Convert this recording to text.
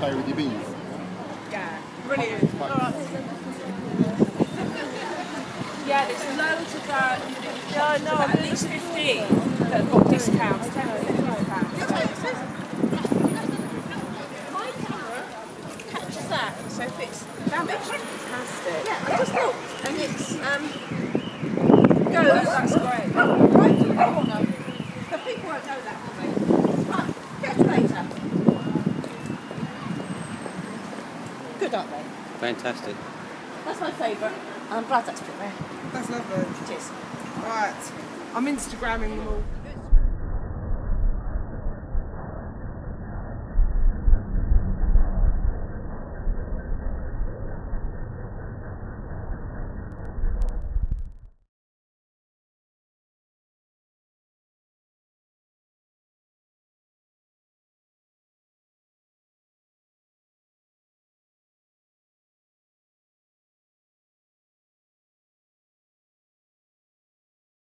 play with your bees? Yeah, brilliant. Right. yeah, there's loads of uh, no, no, at least 15 that have got discounts, 10 or 15 My camera catches that, so if it's damaged, fantastic. Yeah, I just looked, and it's, um, go, Oh, that's great. Good, aren't they? Fantastic. That's my favourite. I'm glad that's put there. That's lovely. Cheers. Right. I'm Instagramming them all.